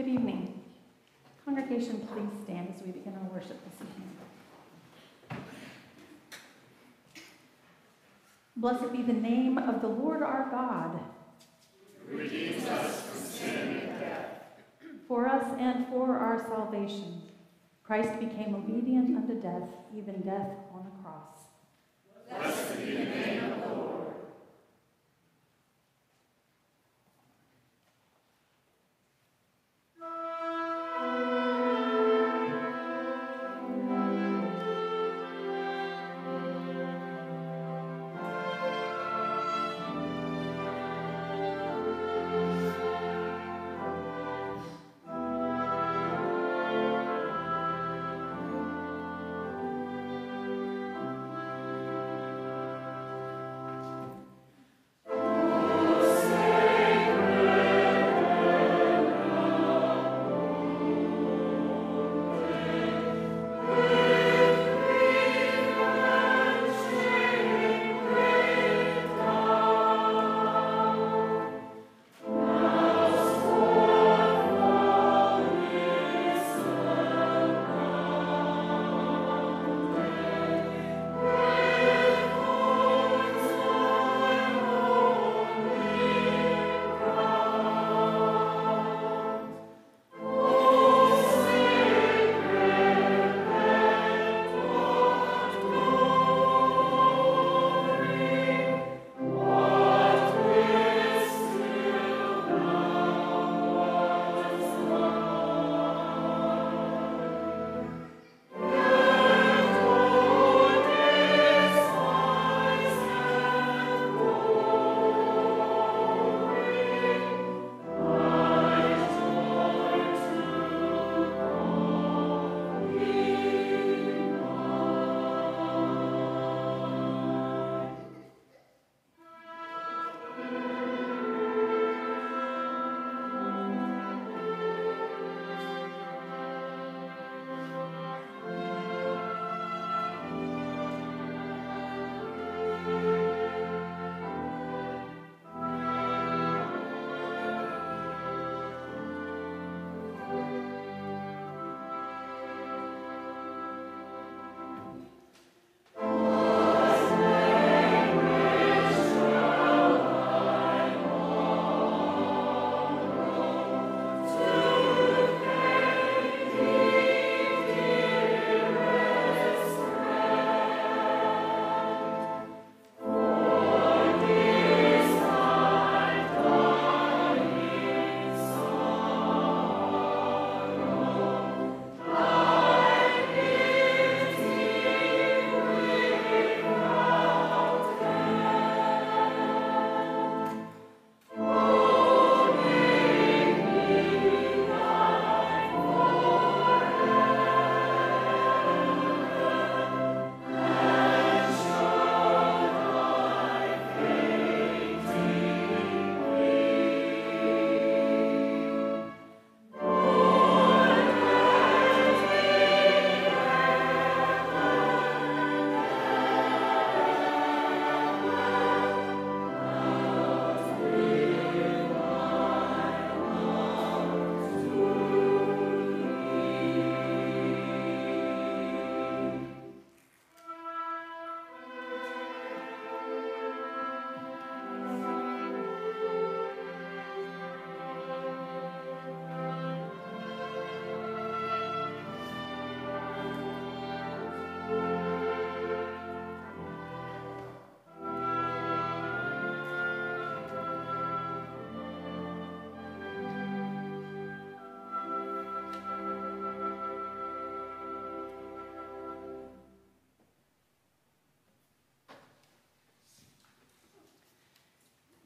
Good evening. Congregation, please stand as we begin our worship this evening. Blessed be the name of the Lord our God. Who redeems us from sin and death. For us and for our salvation, Christ became obedient unto death, even death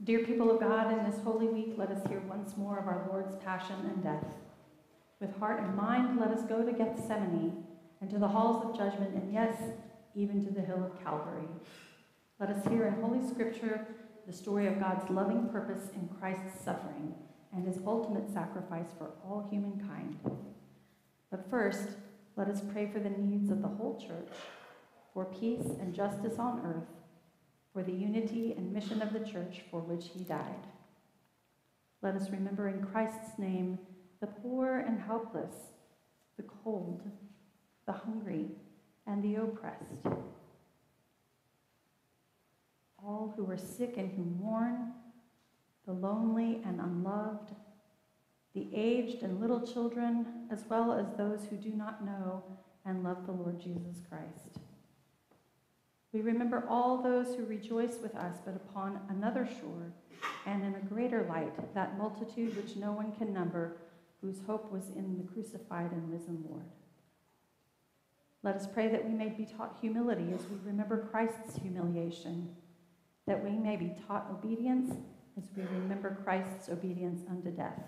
Dear people of God, in this Holy Week, let us hear once more of our Lord's passion and death. With heart and mind, let us go to Gethsemane and to the halls of judgment, and yes, even to the hill of Calvary. Let us hear in Holy Scripture the story of God's loving purpose in Christ's suffering and his ultimate sacrifice for all humankind. But first, let us pray for the needs of the whole church, for peace and justice on earth, for the unity and mission of the church for which he died. Let us remember in Christ's name the poor and helpless, the cold, the hungry, and the oppressed. All who are sick and who mourn, the lonely and unloved, the aged and little children, as well as those who do not know and love the Lord Jesus Christ. We remember all those who rejoice with us, but upon another shore and in a greater light, that multitude which no one can number, whose hope was in the crucified and risen Lord. Let us pray that we may be taught humility as we remember Christ's humiliation, that we may be taught obedience as we remember Christ's obedience unto death,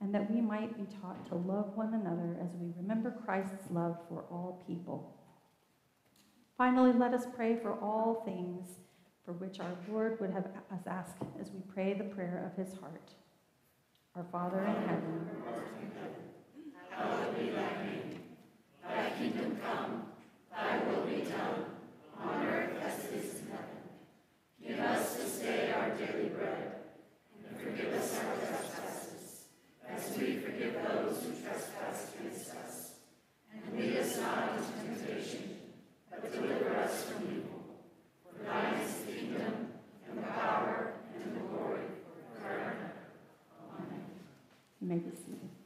and that we might be taught to love one another as we remember Christ's love for all people. Finally, let us pray for all things for which our Lord would have us ask as we pray the prayer of his heart. Our Father in heaven, hallowed be thy name. Thy kingdom come, thy will be done, on earth as it is in heaven. Give us this day our daily bread, and forgive us our trespasses, as we forgive those who trespass against us. And lead us not into temptation, but. For the kingdom, and the power, and the glory, may.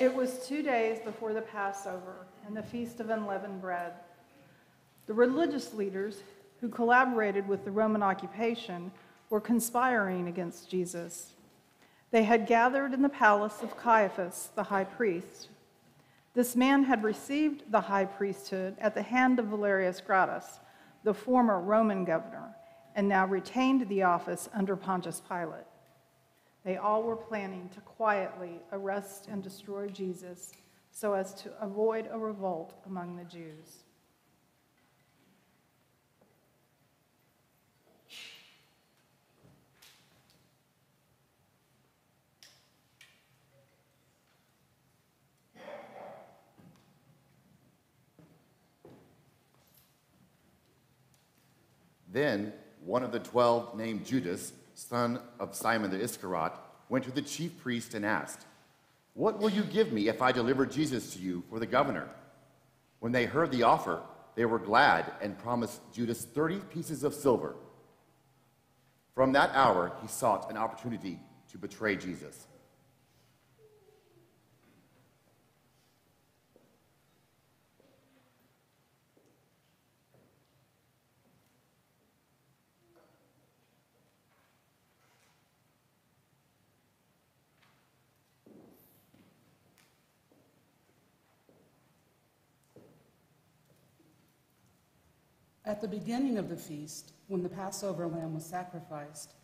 It was two days before the Passover and the Feast of Unleavened Bread. The religious leaders who collaborated with the Roman occupation were conspiring against Jesus. They had gathered in the palace of Caiaphas, the high priest. This man had received the high priesthood at the hand of Valerius Gratus, the former Roman governor, and now retained the office under Pontius Pilate. They all were planning to quietly arrest and destroy Jesus so as to avoid a revolt among the Jews. Then one of the twelve, named Judas, son of Simon the Iscariot, went to the chief priest and asked, What will you give me if I deliver Jesus to you for the governor? When they heard the offer, they were glad and promised Judas 30 pieces of silver. From that hour, he sought an opportunity to betray Jesus. At the beginning of the feast, when the Passover lamb was sacrificed,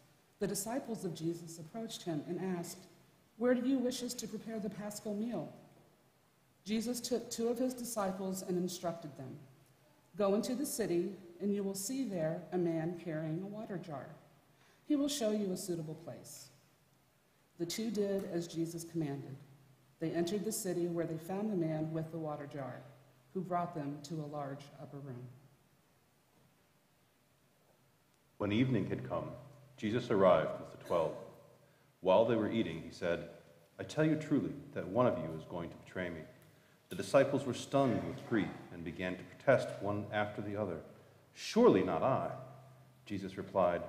the disciples of Jesus approached him and asked, Where do you wish us to prepare the paschal meal? Jesus took two of his disciples and instructed them Go into the city, and you will see there a man carrying a water jar. He will show you a suitable place. The two did as Jesus commanded. They entered the city where they found the man with the water jar, who brought them to a large upper room. When evening had come, Jesus arrived with the twelve. While they were eating, he said, I tell you truly that one of you is going to betray me. The disciples were stunned with grief and began to protest one after the other. Surely not I. Jesus replied,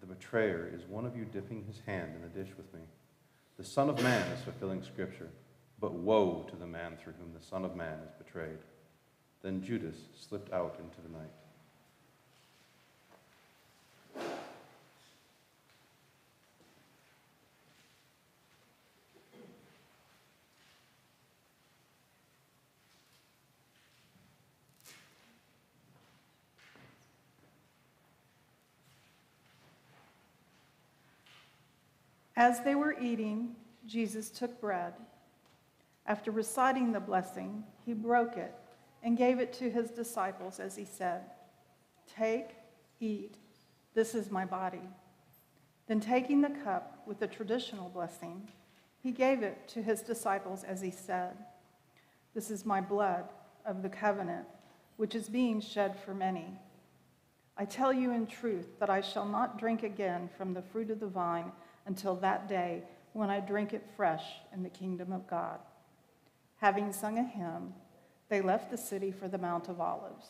The betrayer is one of you dipping his hand in the dish with me. The Son of Man is fulfilling Scripture, but woe to the man through whom the Son of Man is betrayed. Then Judas slipped out into the night. As they were eating, Jesus took bread. After reciting the blessing, he broke it and gave it to his disciples as he said, Take, eat, this is my body. Then, taking the cup with the traditional blessing, he gave it to his disciples as he said, This is my blood of the covenant, which is being shed for many. I tell you in truth that I shall not drink again from the fruit of the vine until that day when I drink it fresh in the kingdom of God. Having sung a hymn, they left the city for the Mount of Olives.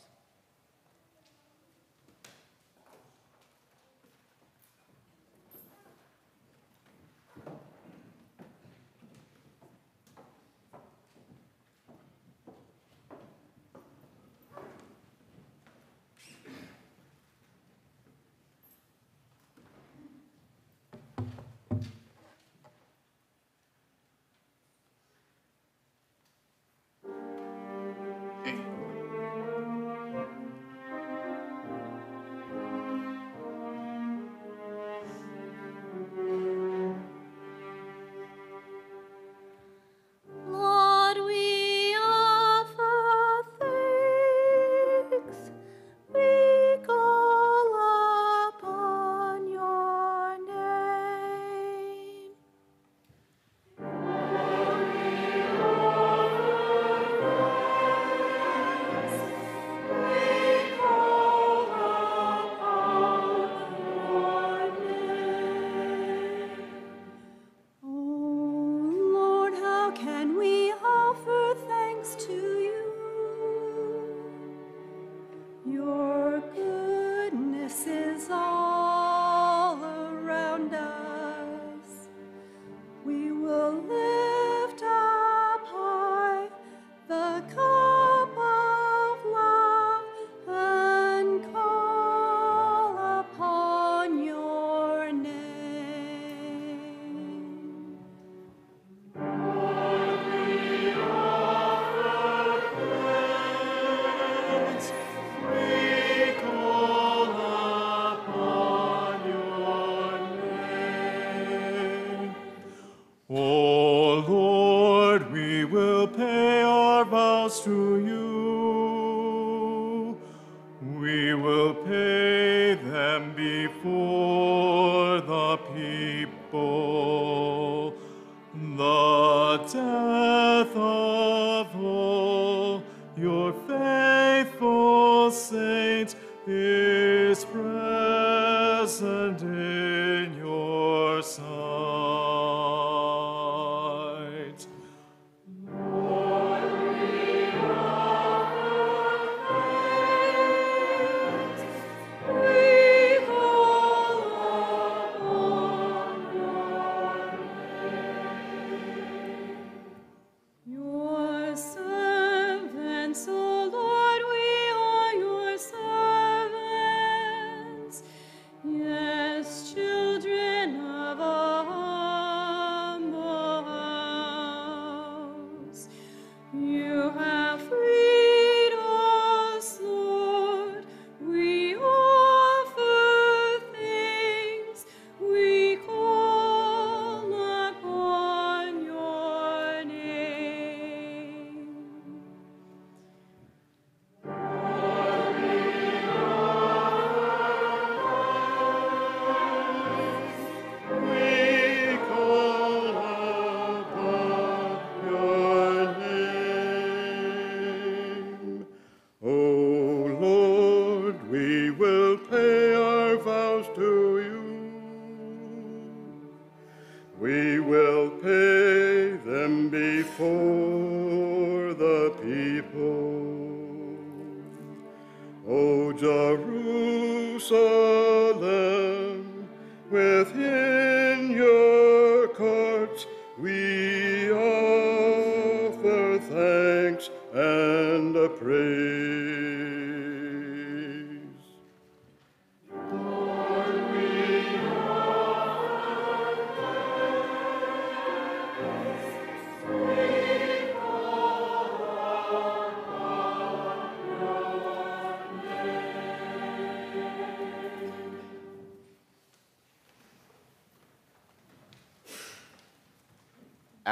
Jerusalem, within your courts we offer thanks and a praise.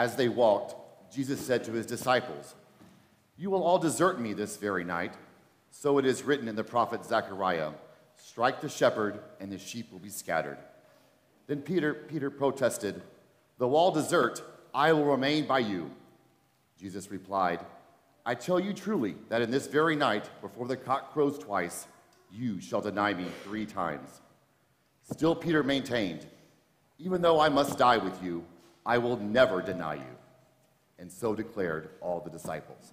As they walked, Jesus said to his disciples, You will all desert me this very night. So it is written in the prophet Zechariah Strike the shepherd, and the sheep will be scattered. Then Peter, Peter protested, Though all desert, I will remain by you. Jesus replied, I tell you truly that in this very night, before the cock crows twice, you shall deny me three times. Still, Peter maintained, Even though I must die with you, I will never deny you. And so declared all the disciples.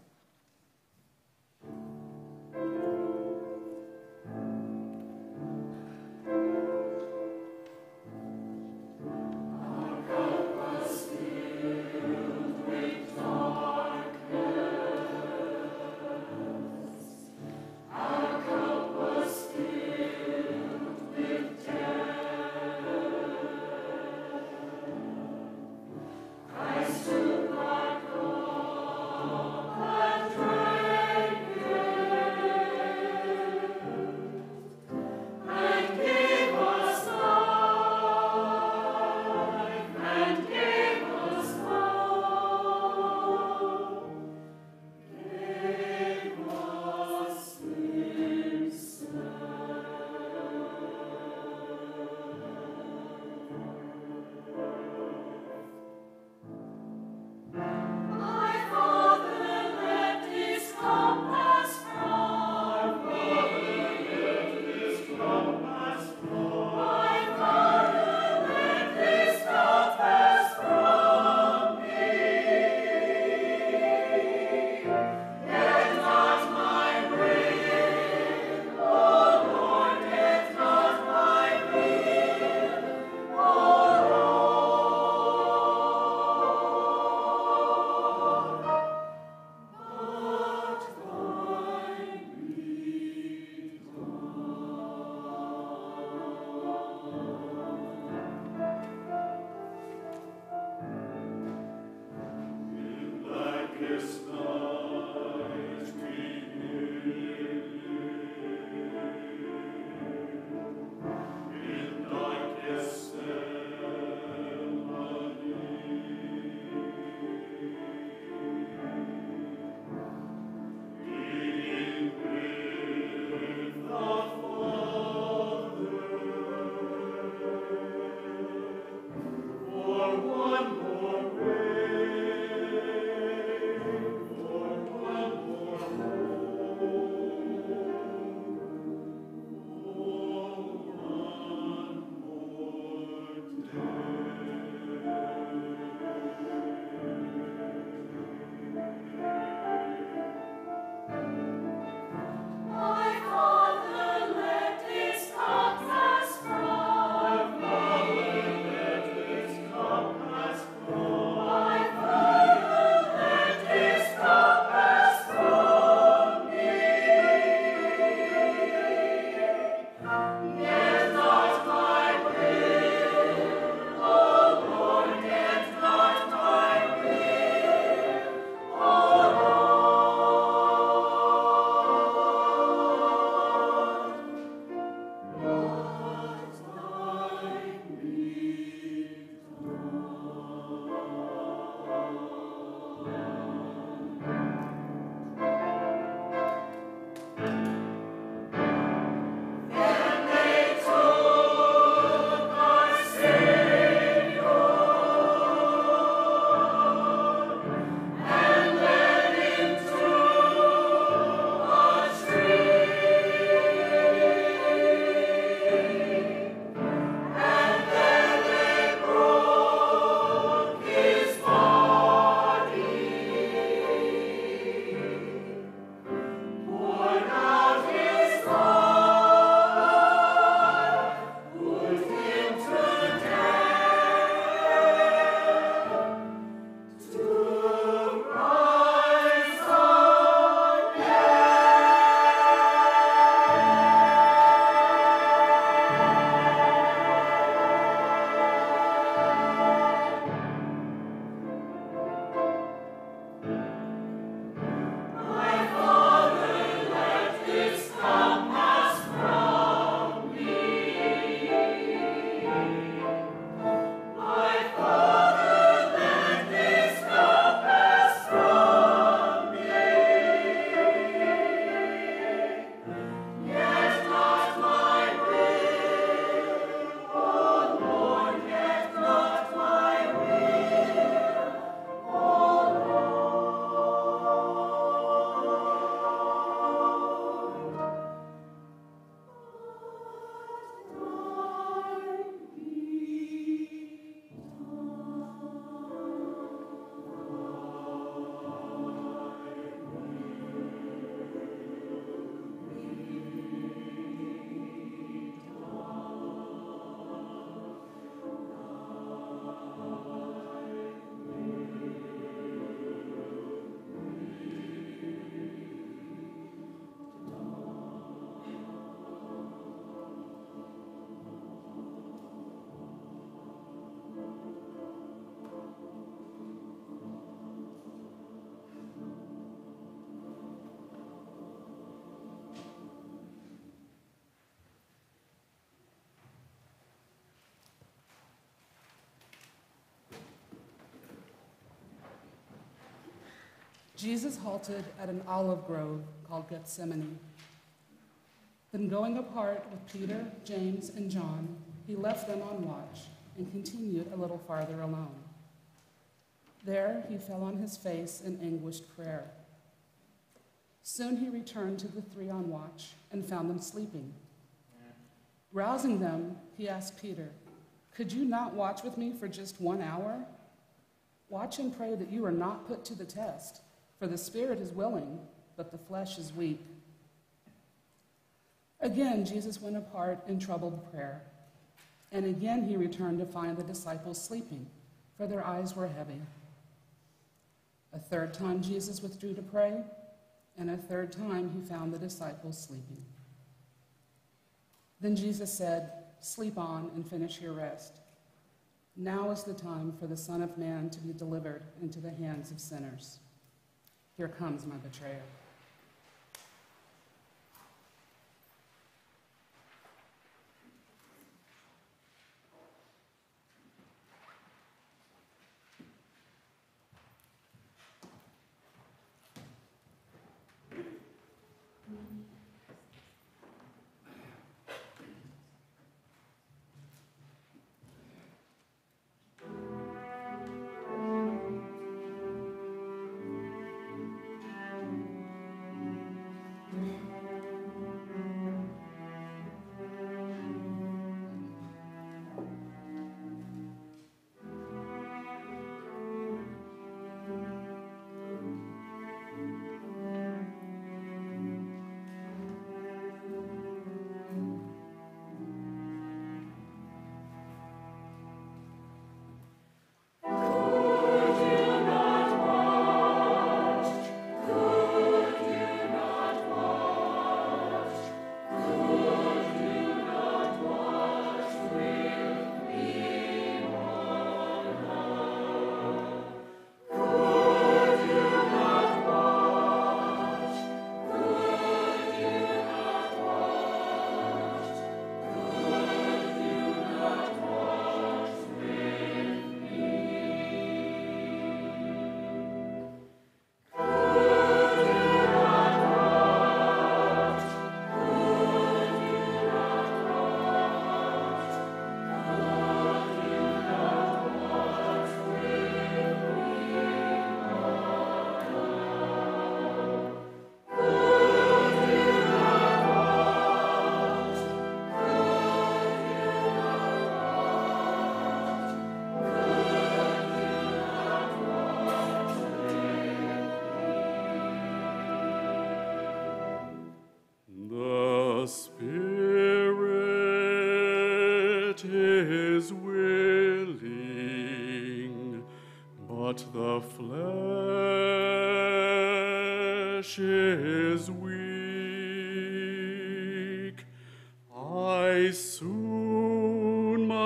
Jesus halted at an olive grove called Gethsemane. Then, going apart with Peter, James, and John, he left them on watch and continued a little farther alone. There he fell on his face in anguished prayer. Soon he returned to the three on watch and found them sleeping. Rousing them, he asked Peter, Could you not watch with me for just one hour? Watch and pray that you are not put to the test, for the spirit is willing, but the flesh is weak. Again, Jesus went apart in troubled prayer. And again he returned to find the disciples sleeping, for their eyes were heavy. A third time Jesus withdrew to pray, and a third time he found the disciples sleeping. Then Jesus said, Sleep on and finish your rest. Now is the time for the Son of Man to be delivered into the hands of sinners. Here comes my betrayer.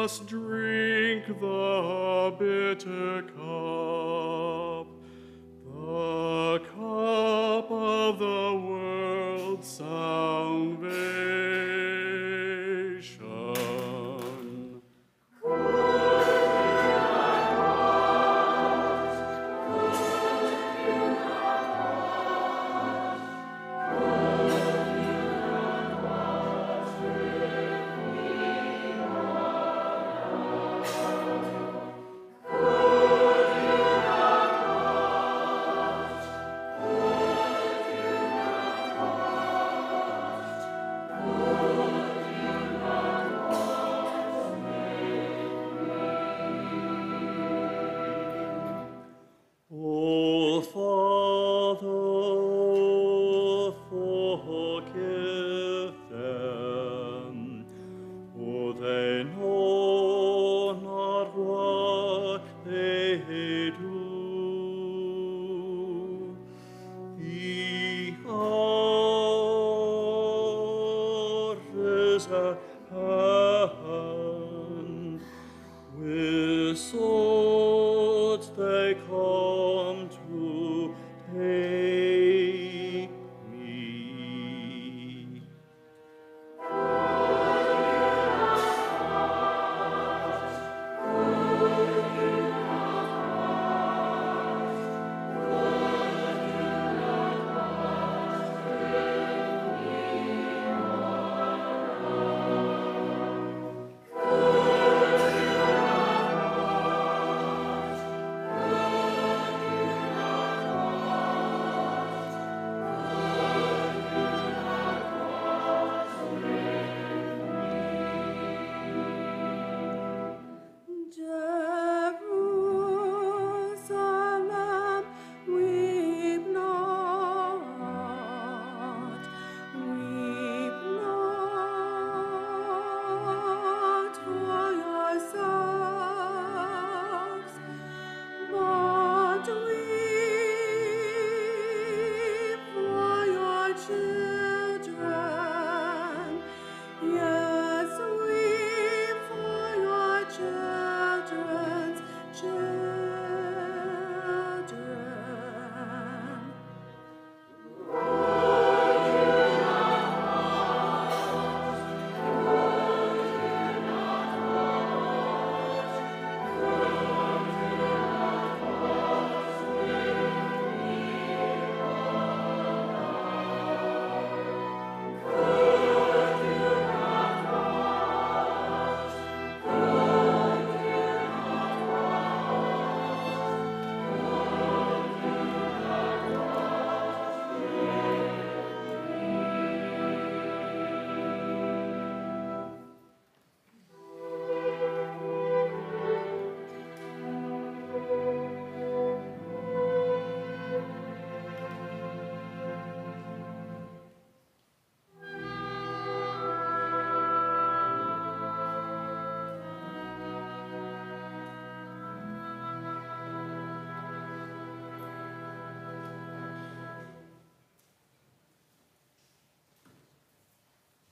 Must drink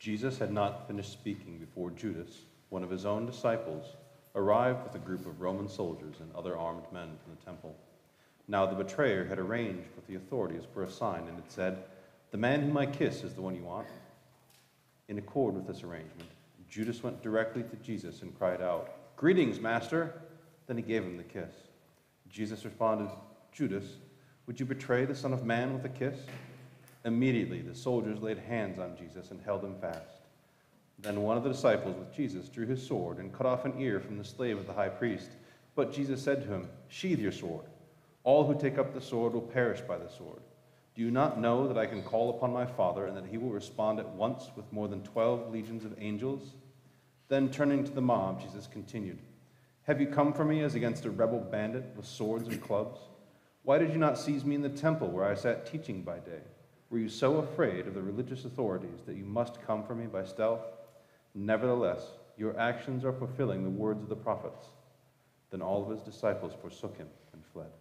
Jesus had not finished speaking before Judas, one of his own disciples, arrived with a group of Roman soldiers and other armed men from the temple. Now the betrayer had arranged with the authorities for a sign and had said, The man whom I kiss is the one you want. In accord with this arrangement, Judas went directly to Jesus and cried out, Greetings, Master! Then he gave him the kiss. Jesus responded, Judas, would you betray the Son of Man with a kiss? Immediately the soldiers laid hands on Jesus and held him fast. Then one of the disciples with Jesus drew his sword and cut off an ear from the slave of the high priest. But Jesus said to him, Sheathe your sword. All who take up the sword will perish by the sword. Do you not know that I can call upon my Father and that he will respond at once with more than twelve legions of angels? Then turning to the mob, Jesus continued, Have you come for me as against a rebel bandit with swords and clubs? Why did you not seize me in the temple where I sat teaching by day? Were you so afraid of the religious authorities that you must come for me by stealth? Nevertheless, your actions are fulfilling the words of the prophets. Then all of his disciples forsook him and fled.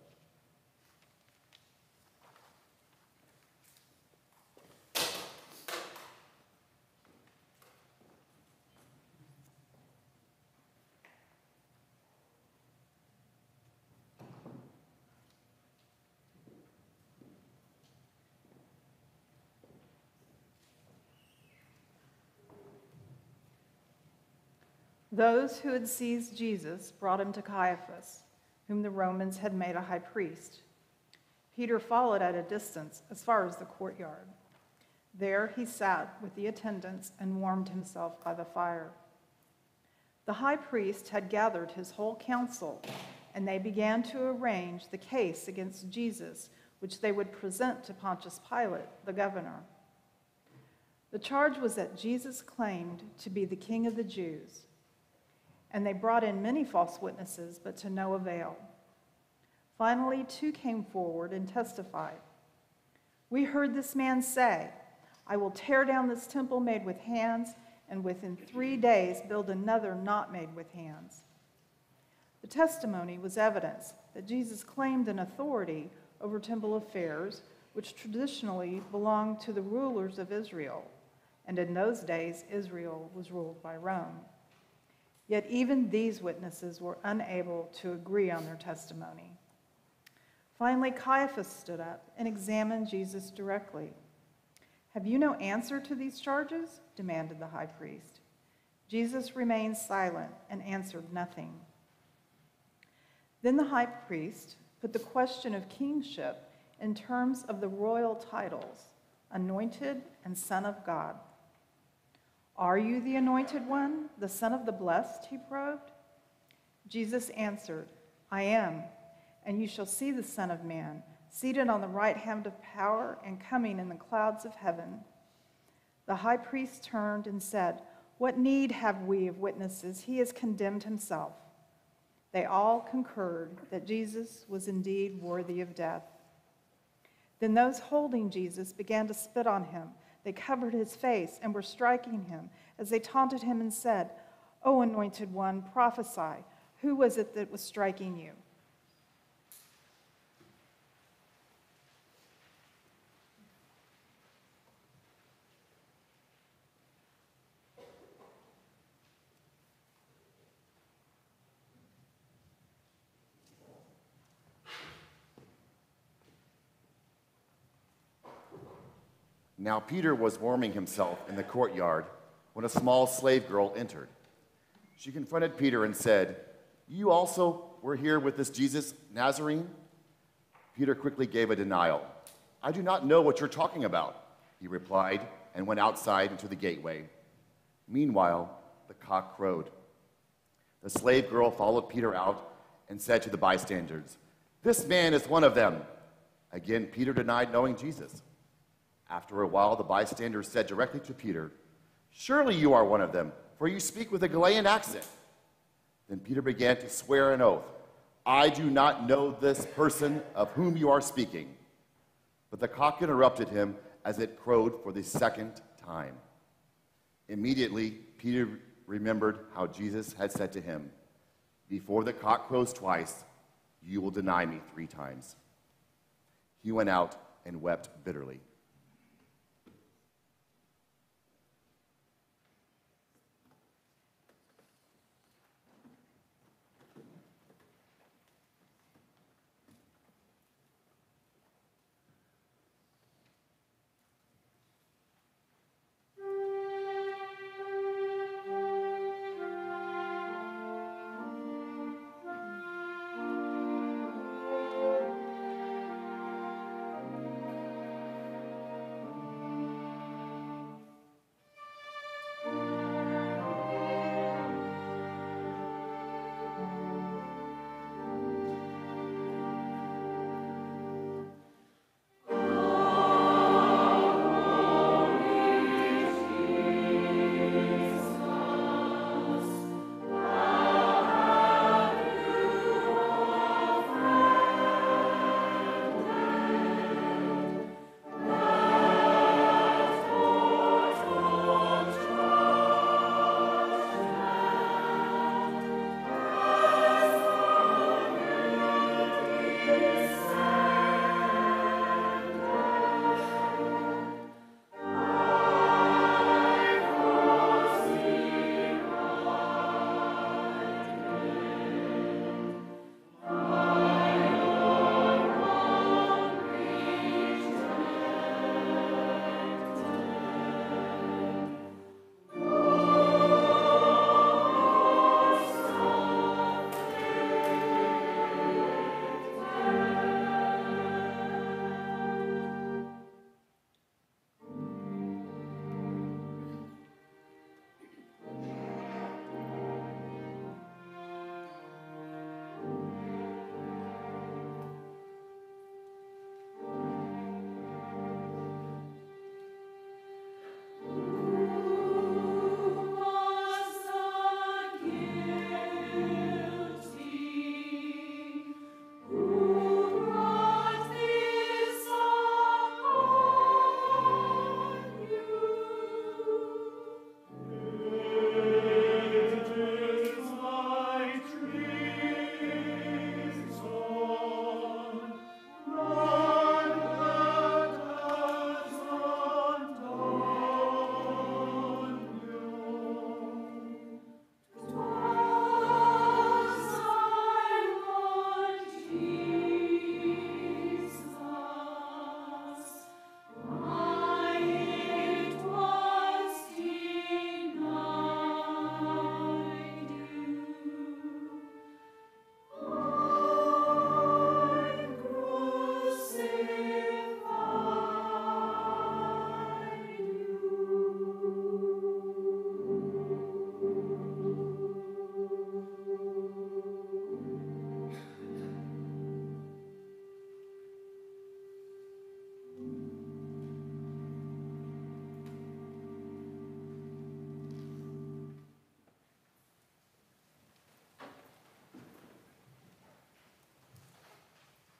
Those who had seized Jesus brought him to Caiaphas, whom the Romans had made a high priest. Peter followed at a distance as far as the courtyard. There he sat with the attendants and warmed himself by the fire. The high priest had gathered his whole council, and they began to arrange the case against Jesus, which they would present to Pontius Pilate, the governor. The charge was that Jesus claimed to be the king of the Jews and they brought in many false witnesses, but to no avail. Finally, two came forward and testified. We heard this man say, I will tear down this temple made with hands, and within three days build another not made with hands. The testimony was evidence that Jesus claimed an authority over temple affairs, which traditionally belonged to the rulers of Israel. And in those days, Israel was ruled by Rome. Yet even these witnesses were unable to agree on their testimony. Finally, Caiaphas stood up and examined Jesus directly. Have you no answer to these charges? demanded the high priest. Jesus remained silent and answered nothing. Then the high priest put the question of kingship in terms of the royal titles anointed and son of God. Are you the anointed one, the Son of the Blessed? He probed. Jesus answered, I am, and you shall see the Son of Man seated on the right hand of power and coming in the clouds of heaven. The high priest turned and said, What need have we of witnesses? He has condemned himself. They all concurred that Jesus was indeed worthy of death. Then those holding Jesus began to spit on him they covered his face and were striking him as they taunted him and said, O anointed one, prophesy. Who was it that was striking you? Now Peter was warming himself in the courtyard when a small slave girl entered. She confronted Peter and said, You also were here with this Jesus Nazarene? Peter quickly gave a denial. I do not know what you're talking about, he replied, and went outside into the gateway. Meanwhile, the cock crowed. The slave girl followed Peter out and said to the bystanders, This man is one of them. Again, Peter denied knowing Jesus. After a while, the bystanders said directly to Peter, Surely you are one of them, for you speak with a Galilean accent. Then Peter began to swear an oath I do not know this person of whom you are speaking. But the cock interrupted him as it crowed for the second time. Immediately, Peter remembered how Jesus had said to him, Before the cock crows twice, you will deny me three times. He went out and wept bitterly.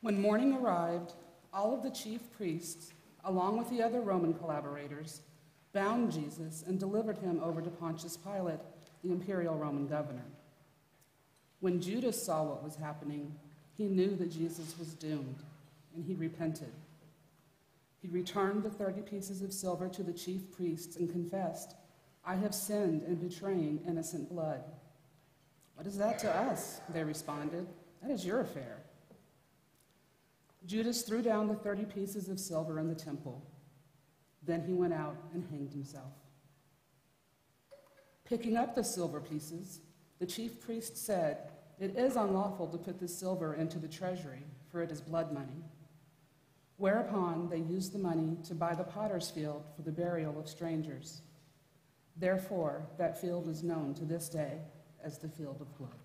When morning arrived, all of the chief priests, along with the other Roman collaborators, bound Jesus and delivered him over to Pontius Pilate, the imperial Roman governor. When Judas saw what was happening, he knew that Jesus was doomed, and he repented. He returned the 30 pieces of silver to the chief priests and confessed, I have sinned in betraying innocent blood. What is that to us? They responded. That is your affair. Judas threw down the 30 pieces of silver in the temple. Then he went out and hanged himself. Picking up the silver pieces, the chief priest said, It is unlawful to put the silver into the treasury, for it is blood money. Whereupon they used the money to buy the potter's field for the burial of strangers. Therefore, that field is known to this day as the field of blood.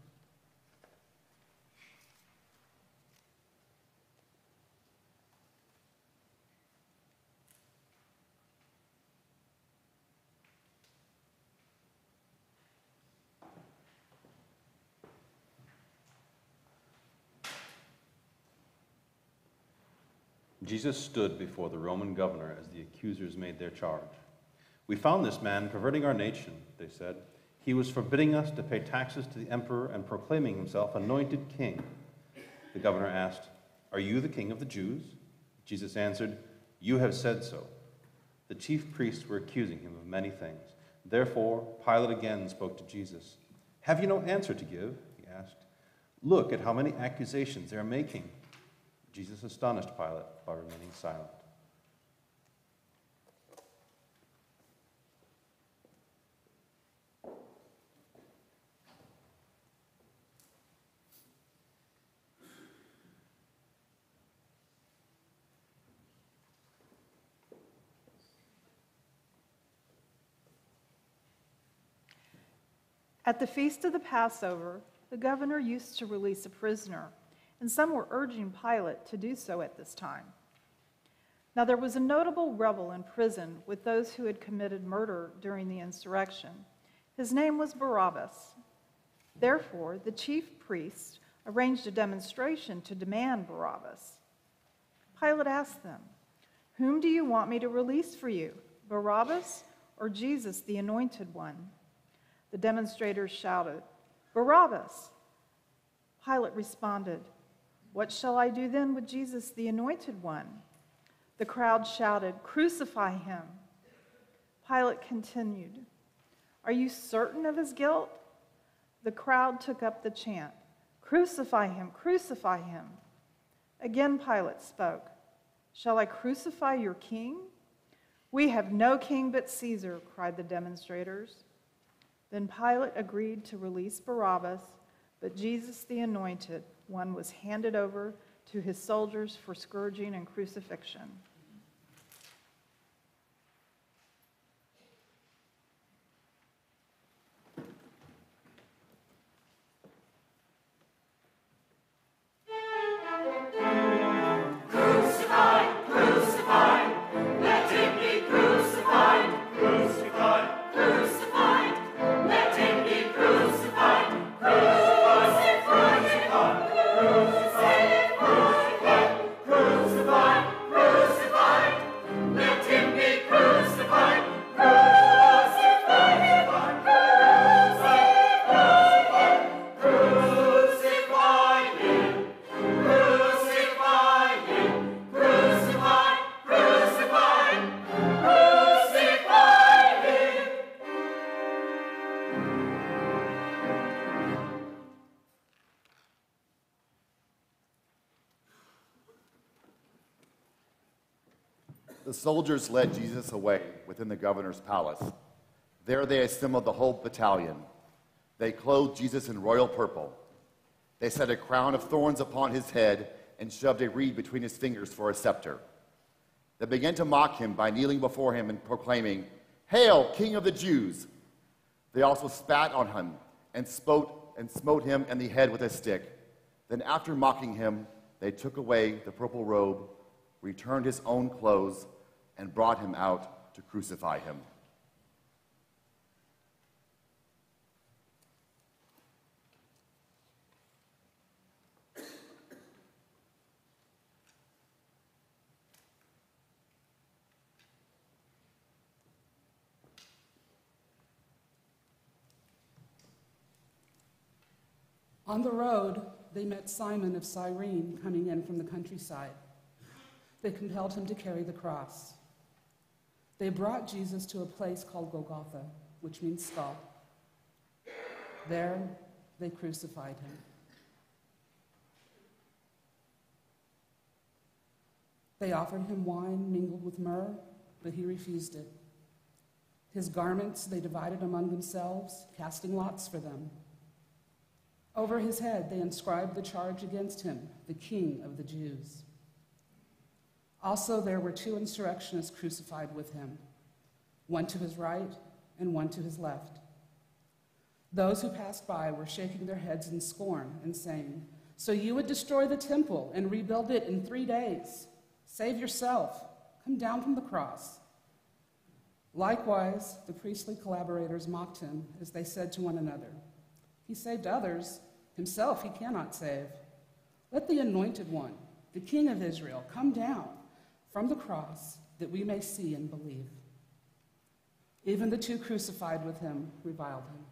Jesus stood before the Roman governor as the accusers made their charge. We found this man perverting our nation, they said. He was forbidding us to pay taxes to the emperor and proclaiming himself anointed king. The governor asked, Are you the king of the Jews? Jesus answered, You have said so. The chief priests were accusing him of many things. Therefore, Pilate again spoke to Jesus. Have you no answer to give? He asked. Look at how many accusations they are making. Jesus astonished Pilate by remaining silent. At the feast of the Passover, the governor used to release a prisoner, and some were urging Pilate to do so at this time. Now, there was a notable rebel in prison with those who had committed murder during the insurrection. His name was Barabbas. Therefore, the chief priests arranged a demonstration to demand Barabbas. Pilate asked them, Whom do you want me to release for you, Barabbas or Jesus, the anointed one? The demonstrators shouted, Barabbas! Pilate responded, What shall I do then with Jesus, the anointed one? The crowd shouted, Crucify him. Pilate continued, Are you certain of his guilt? The crowd took up the chant, Crucify him, crucify him. Again Pilate spoke, Shall I crucify your king? We have no king but Caesar, cried the demonstrators. Then Pilate agreed to release Barabbas, but Jesus the Anointed One was handed over to his soldiers for scourging and crucifixion. The soldiers led Jesus away within the governor's palace. There they assembled the whole battalion. They clothed Jesus in royal purple. They set a crown of thorns upon his head and shoved a reed between his fingers for a scepter. They began to mock him by kneeling before him and proclaiming, Hail, King of the Jews! They also spat on him and smote, and smote him in the head with a stick. Then, after mocking him, they took away the purple robe, returned his own clothes, and brought him out to crucify him. On the road, they met Simon of Cyrene coming in from the countryside. They compelled him to carry the cross. They brought Jesus to a place called Golgotha, which means skull. There, they crucified him. They offered him wine mingled with myrrh, but he refused it. His garments they divided among themselves, casting lots for them. Over his head they inscribed the charge against him, the King of the Jews. Also, there were two insurrectionists crucified with him, one to his right and one to his left. Those who passed by were shaking their heads in scorn and saying, So you would destroy the temple and rebuild it in three days? Save yourself. Come down from the cross. Likewise, the priestly collaborators mocked him as they said to one another, He saved others, himself he cannot save. Let the anointed one, the King of Israel, come down from the cross that we may see and believe. Even the two crucified with him reviled him.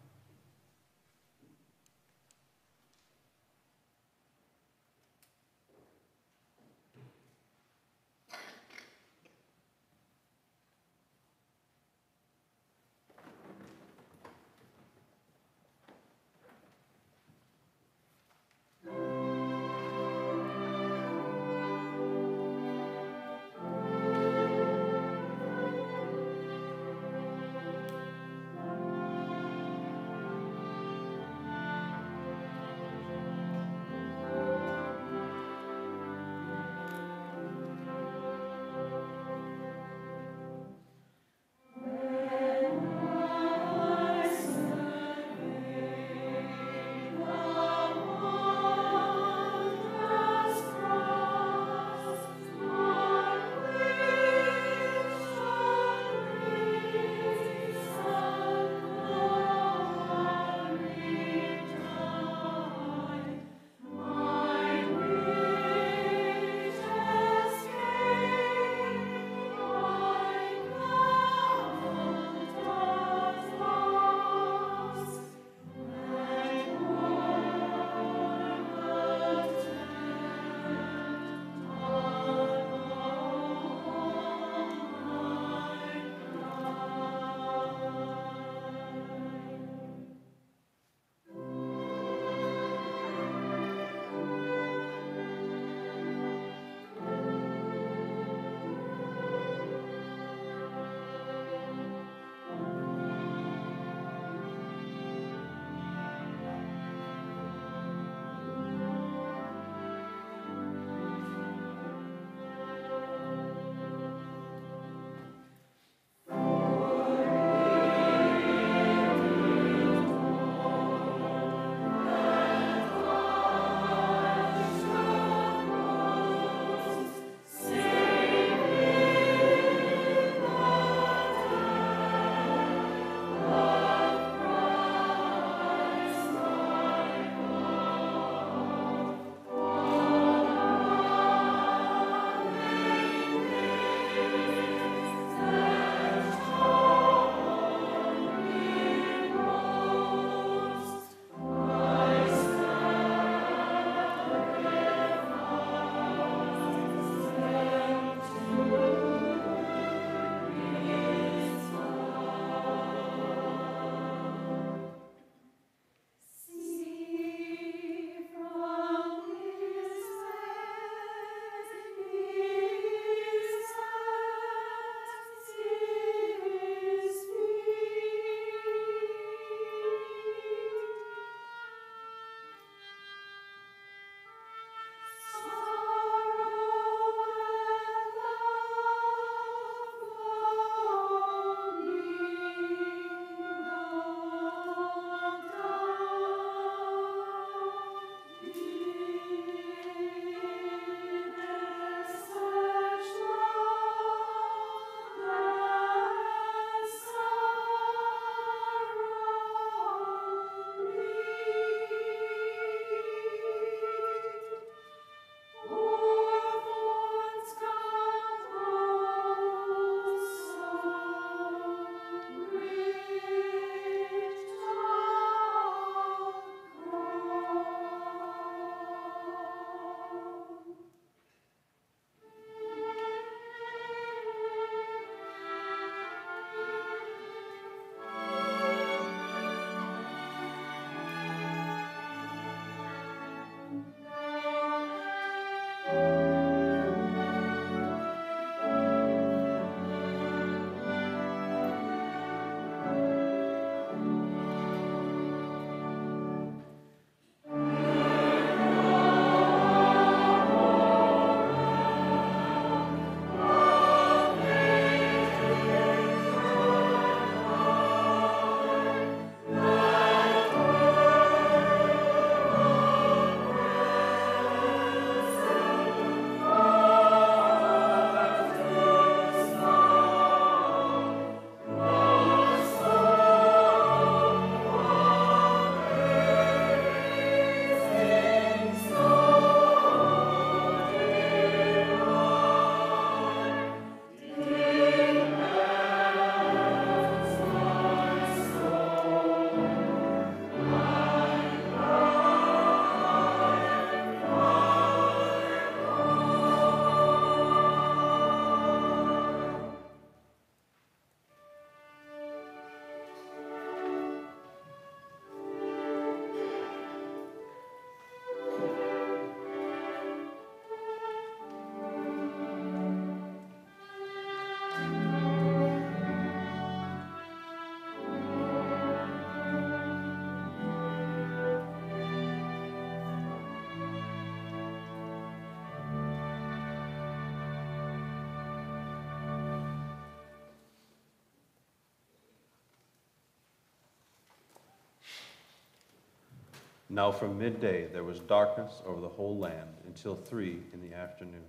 Now from midday there was darkness over the whole land until three in the afternoon.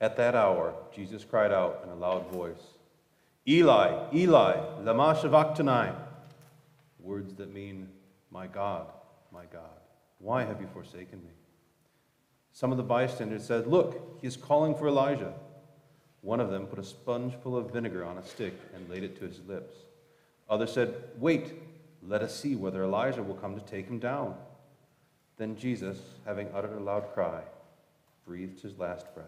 At that hour, Jesus cried out in a loud voice, Eli, Eli, lama sabachthani, words that mean, My God, my God, why have you forsaken me? Some of the bystanders said, Look, he is calling for Elijah. One of them put a sponge full of vinegar on a stick and laid it to his lips. Others said, Wait, let us see whether Elijah will come to take him down. Then Jesus, having uttered a loud cry, breathed his last breath.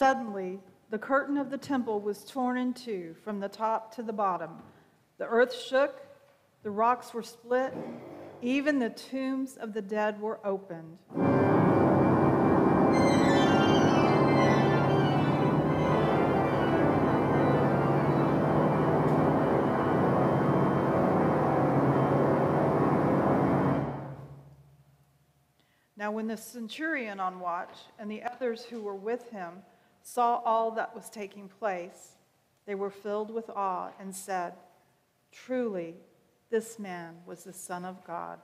Suddenly, the curtain of the temple was torn in two from the top to the bottom. The earth shook, the rocks were split, even the tombs of the dead were opened. Now, when the centurion on watch and the others who were with him saw all that was taking place, they were filled with awe and said, Truly, this man was the Son of God.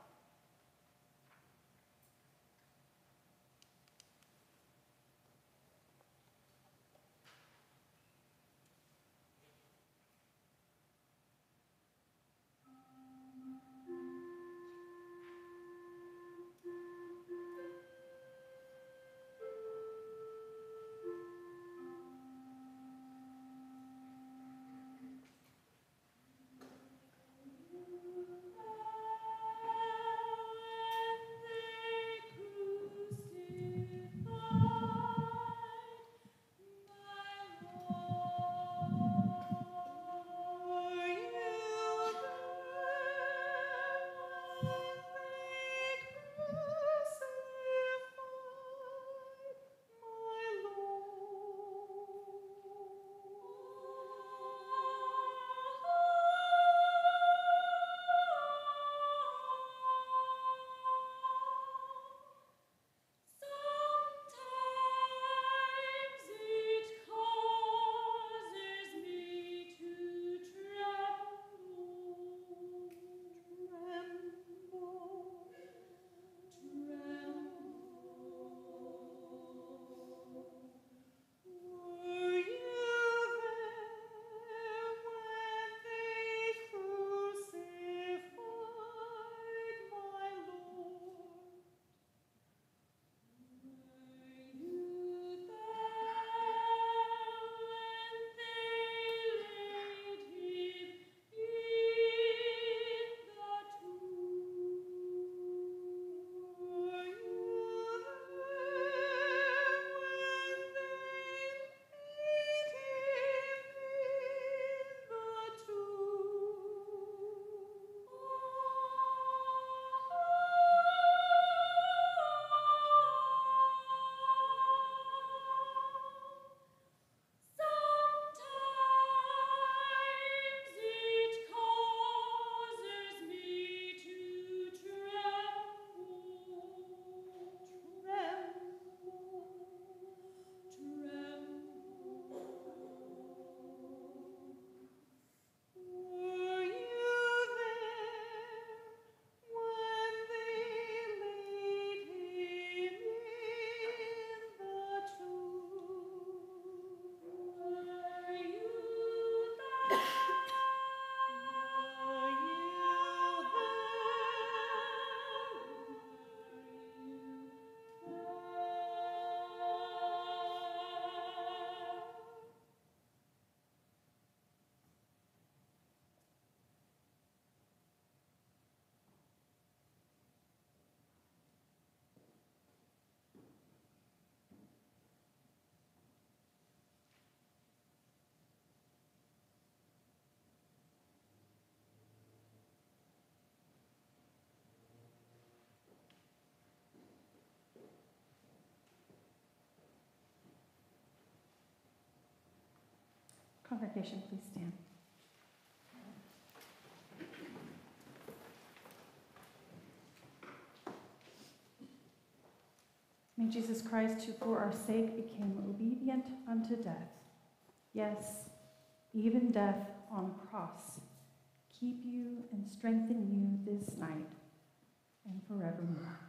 Congregation, please stand. May Jesus Christ, who for our sake became obedient unto death, yes, even death on a cross, keep you and strengthen you this night and forevermore.